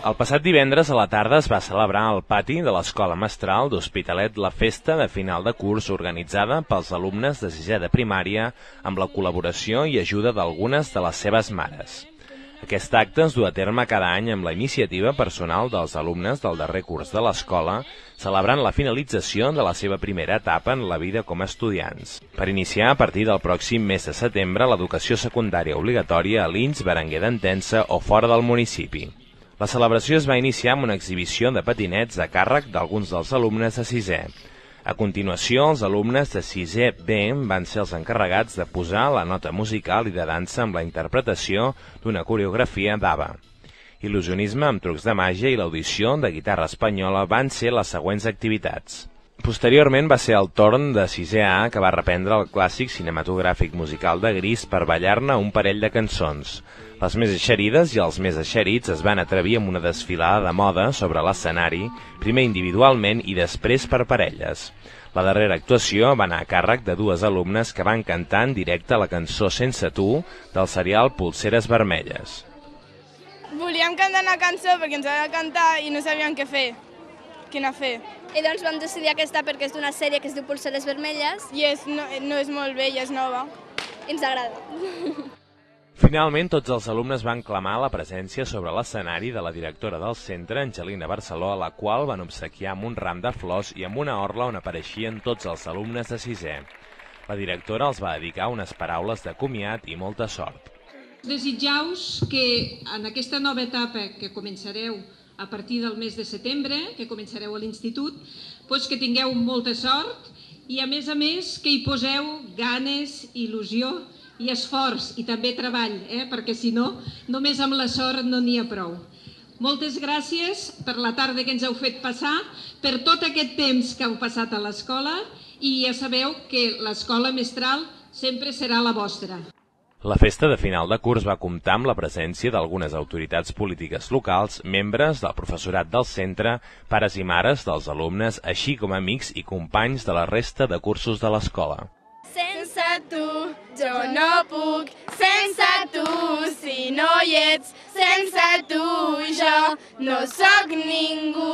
El passat divendres a la tarda es va celebrar al pati de l'Escola Mestral d'Hospitalet la festa de final de curs organitzada pels alumnes de sisè de primària amb la col·laboració i ajuda d'algunes de les seves mares. Aquest acte es du a terme cada any amb la iniciativa personal dels alumnes del darrer curs de l'escola, celebrant la finalització de la seva primera etapa en la vida com a estudiants, per iniciar a partir del pròxim mes de setembre l'educació secundària obligatòria a l'Ins, Berenguer d'Entença o fora del municipi. La celebració es va iniciar amb una exhibició de patinets a càrrec d'alguns dels alumnes de sisè. A continuació, els alumnes de 6è B van ser els encarregats de posar la nota musical i de dansa amb la interpretació d'una coreografia d'ABBA. Il·lusionisme amb trucs de màgia i l'audició de guitarra espanyola van ser les següents activitats. Posteriorment va ser el torn de 6è A que va reprendre el clàssic cinematogràfic musical de Gris per ballar-ne un parell de cançons. Les més eixerides i els més eixerits es van atrevir amb una desfilada de moda sobre l'escenari, primer individualment i després per parelles. La darrera actuació va anar a càrrec de dues alumnes que van cantar en directe la cançó Sense tu del serial Pulseres Vermelles. Volíem cantar una cançó perquè ens havia de cantar i no sabíem què fer quina fer. I doncs vam decidir aquesta perquè és d'una sèrie que es diu Pulseres Vermelles. I és, no, no és molt vella, és nova. I ens agrada. Finalment, tots els alumnes van clamar la presència sobre l'escenari de la directora del centre, Angelina Barceló, a la qual van obsequiar amb un ram de flors i amb una orla on apareixien tots els alumnes de sisè. La directora els va dedicar unes paraules de comiat i molta sort. Desitjaus que en aquesta nova etapa que començareu a partir del mes de setembre, que començareu a l'institut, doncs que tingueu molta sort i a més a més que hi poseu ganes, il·lusió i esforç i també treball, eh? perquè si no, només amb la sort no n'hi ha prou. Moltes gràcies per la tarda que ens heu fet passar, per tot aquest temps que heu passat a l'escola i ja sabeu que l'escola mestral sempre serà la vostra. La festa de final de curs va comptar amb la presència d'algunes autoritats polítiques locals, membres del professorat del centre, pares i mares dels alumnes, així com amics i companys de la resta de cursos de l'escola. Sense tu jo no puc, sense tu si no hi ets, sense tu jo no sóc ningú.